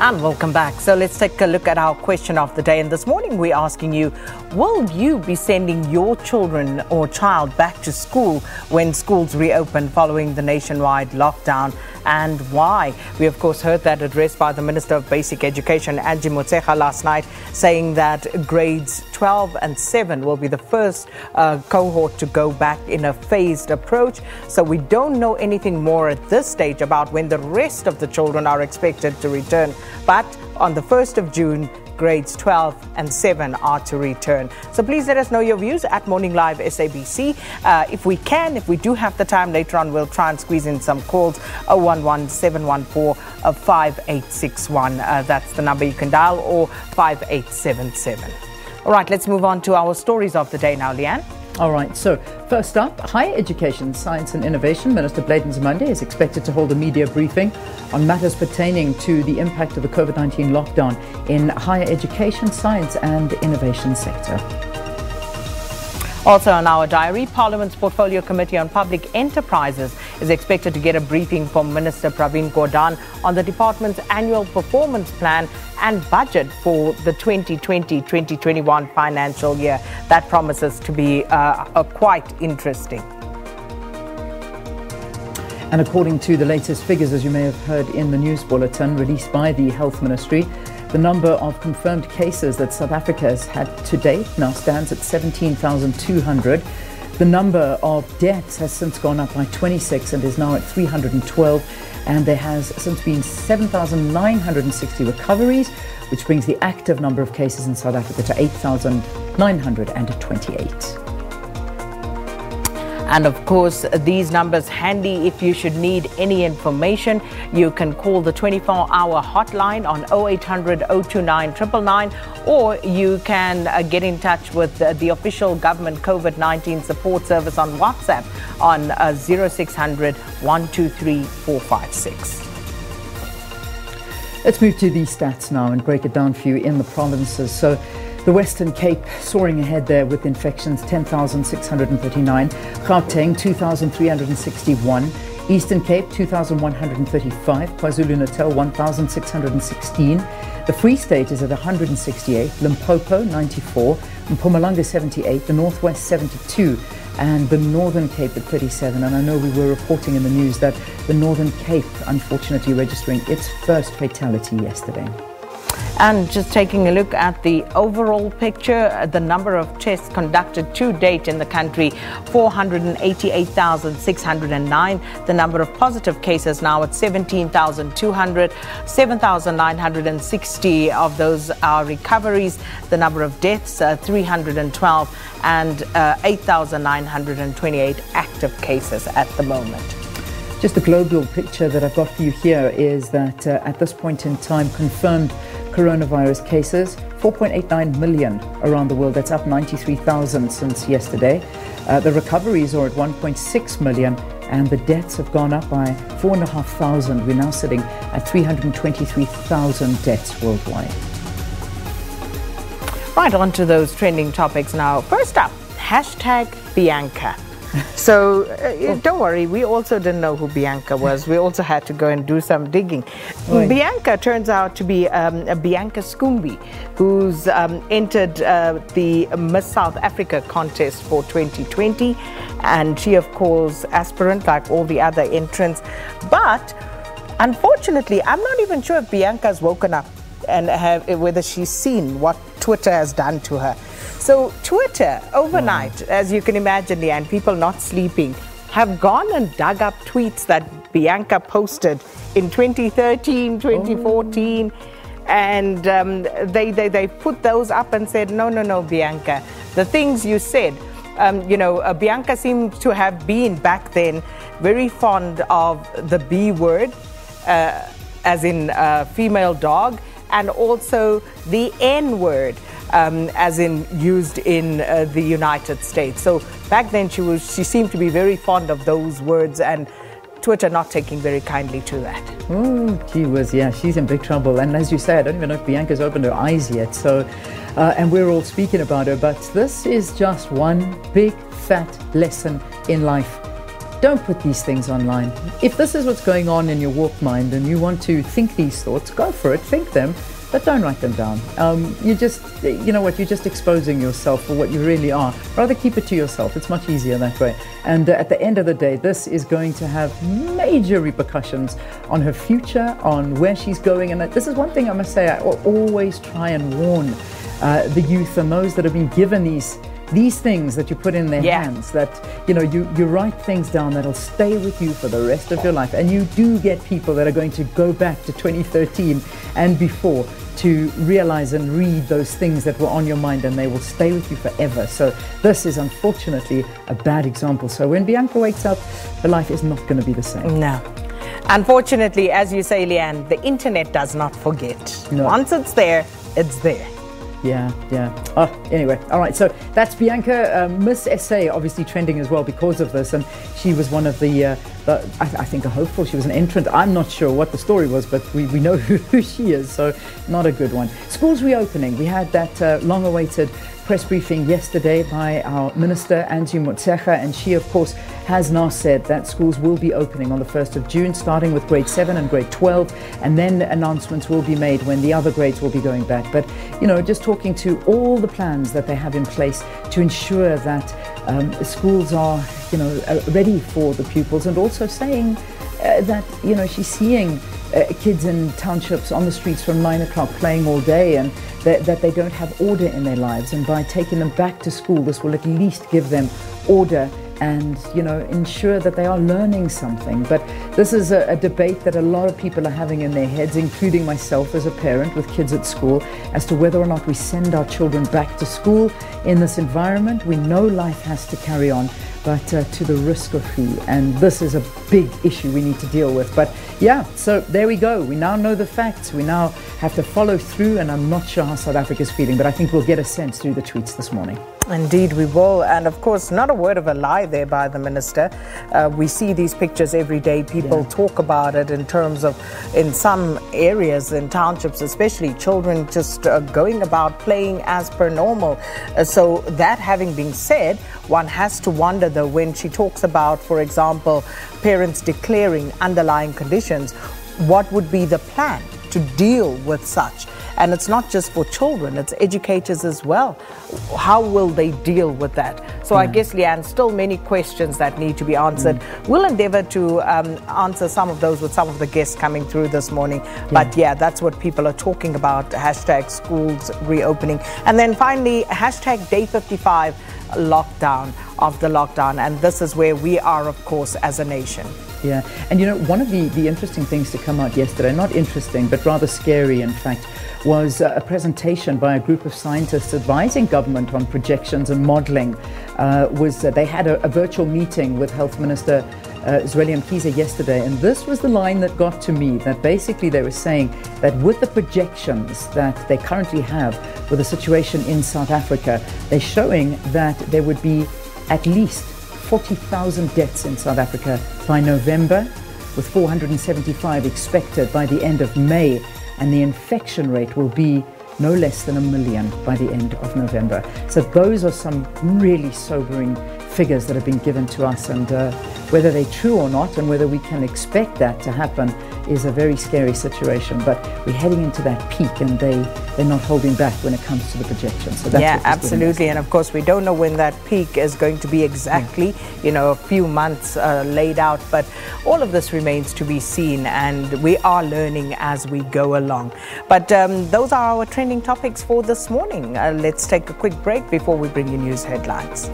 And welcome back. So let's take a look at our question of the day. And this morning we're asking you Will you be sending your children or child back to school when schools reopen following the nationwide lockdown? And why? We, of course, heard that addressed by the Minister of Basic Education, Angie Motshekga, last night, saying that grades 12 and 7 will be the first uh, cohort to go back in a phased approach. So we don't know anything more at this stage about when the rest of the children are expected to return. But on the 1st of June, grades 12 and 7 are to return. So please let us know your views at Morning Live SABC. Uh, if we can, if we do have the time later on, we'll try and squeeze in some calls 011 714 5861. Uh, that's the number you can dial or 5877. All right, let's move on to our stories of the day now, Leanne. All right, so first up, Higher Education, Science and Innovation Minister Blade Nzimande is expected to hold a media briefing on matters pertaining to the impact of the COVID 19 lockdown in higher education, science and innovation sector. Also on our diary, Parliament's Portfolio Committee on Public Enterprises is expected to get a briefing from Minister Pravin Gordhan on the department's annual performance plan and budget for the 2020-2021 financial year. That promises to be uh, quite interesting. And according to the latest figures, as you may have heard in the news bulletin released by the Health Ministry, the number of confirmed cases that South Africa has had to date now stands at 17,200. The number of deaths has since gone up by 26 and is now at 312. And there has since been 7,960 recoveries, which brings the active number of cases in South Africa to 8,928. And of course, these numbers handy if you should need any information. You can call the 24 hour hotline on 0800 029 999 or you can uh, get in touch with uh, the official government COVID 19 support service on WhatsApp on uh, 0600 123 456. Let's move to these stats now and break it down for you in the provinces. So, the Western Cape soaring ahead there with infections 10,639, Gauteng 2,361, Eastern Cape 2,135, KwaZulu Natal 1,616, the Free State is at 168, Limpopo 94, Mpumalanga 78, the Northwest 72, and the Northern Cape at 37. And I know we were reporting in the news that the Northern Cape, unfortunately, registering its first fatality yesterday. And just taking a look at the overall picture, the number of tests conducted to date in the country 488,609. The number of positive cases now at 17,200. 7,960 of those are recoveries. The number of deaths uh, 312 and uh, 8,928 active cases at the moment. Just the global picture that I've got for you here is that uh, at this point in time, confirmed coronavirus cases 4.89 million around the world. That's up 93,000 since yesterday. Uh, the recoveries are at 1.6 million, and the deaths have gone up by 4,500. We're now sitting at 323,000 deaths worldwide. Right, on to those trending topics now. First up, hashtag Bianca. So uh, don't worry, we also didn't know who Bianca was. We also had to go and do some digging. Bianca turns out to be um, Bianca Schoombie, who's um, entered uh, the Miss South Africa contest for 2020. And she, of course, aspirant like all the other entrants. But unfortunately, I'm not even sure if Bianca's woken up and have, whether she's seen what Twitter has done to her. So, Twitter overnight, wow. as you can imagine, and people not sleeping, have gone and dug up tweets that Bianca posted in 2013, 2014. Oh. And um, they, they, they put those up and said, no, no, no, Bianca, the things you said. Um, you know, uh, Bianca seemed to have been back then very fond of the B word, uh, as in uh, female dog, and also the N word um, as in used in uh, the United States. So back then she was she seemed to be very fond of those words and Twitter not taking very kindly to that. Oh, she was, yeah, she's in big trouble. And as you say, I don't even know if Bianca's opened her eyes yet. So, uh, and we're all speaking about her, but this is just one big fat lesson in life. Don't put these things online. If this is what's going on in your walk mind and you want to think these thoughts, go for it, think them, but don't write them down. Um, you just, you know what, you're just exposing yourself for what you really are. Rather keep it to yourself. It's much easier that way. And uh, at the end of the day, this is going to have major repercussions on her future, on where she's going. And this is one thing I must say, I always try and warn uh, the youth and those that have been given these these things that you put in their yeah. hands that you know you, you write things down that'll stay with you for the rest of your life. And you do get people that are going to go back to 2013 and before to realize and read those things that were on your mind and they will stay with you forever. So this is unfortunately a bad example. So when bianca wakes up her life is not going to be the same. No. Unfortunately as you say leanne the internet does not forget. No. once it's there it's there yeah, yeah. Oh, anyway, all right. So that's Bianca, um, Miss SA, obviously trending as well because of this, and she was one of the, uh, the I, I, think, a hopeful. She was an entrant. I'm not sure what the story was, but we, we know who she is, so not a good one. Schools reopening. We had that uh, long-awaited press briefing yesterday by our Minister, Angie Motshekga, and she, of course, has now said that schools will be opening on the 1st of June, starting with grade 7 and grade 12, and then announcements will be made when the other grades will be going back. But, you know, just talking to all the plans that they have in place to ensure that um, schools are, you know, uh, ready for the pupils, and also saying uh, that, you know, she's seeing uh, kids in townships on the streets from 9 o'clock playing all day and that, that they don't have order in their lives. And by taking them back to school, this will at least give them order and you know ensure that they are learning something. But this is a, a, debate that a lot of people are having in their heads including myself as a parent with kids at school as to whether or not we send our children back to school in this environment. We know life has to carry on but uh, to the risk of who and this is a big issue we need to deal with but yeah so there we go we now know the facts we now have to follow through and i'm not sure how south africa is feeling but i think we'll get a sense through the tweets this morning Indeed, we will. And of course, not a word of a lie there by the minister. Uh, we see these pictures every day. People yeah. talk about it in terms of, in some areas, in townships especially, children just uh, going about playing as per normal. Uh, so, that having been said, one has to wonder though when she talks about, for example, parents declaring underlying conditions, what would be the plan to deal with such? And it's not just for children, it's educators as well. How will they deal with that? So I guess, Leanne, still many questions that need to be answered. Mm. We'll endeavor to um, answer some of those with some of the guests coming through this morning. Yeah. But yeah, that's what people are talking about. Hashtag schools reopening. And then finally, hashtag day 55 lockdown of the lockdown. And this is where we are, of course, as a nation. Yeah, and you know, one of the, the interesting things to come out yesterday, not interesting, but rather scary, in fact, was a presentation by a group of scientists advising government on projections and modeling. Uh, was uh, they had a, a, virtual meeting with Health Minister uh, Zweli Mkhize yesterday, and this was the line that got to me. That basically they were saying that with the projections that they currently have with the situation in South Africa, they're showing that there would be at least 40,000 deaths in South Africa by November, with 475 expected by the end of May and the infection rate will be no less than a million by the end of November. So those are some really sobering figures that have been given to us, and uh, whether they're true or not, and whether we can expect that to happen, is a very scary situation. But we're heading into that peak, and they they're not holding back when it comes to the projections. So yeah, absolutely. And of course, we don't know when that peak is going to be exactly. Yeah. You know, a few months uh, laid out, but all of this remains to be seen, and we are learning as we go along. But um, those are our trending topics for this morning. Uh, let's take a quick break before we bring you news headlines.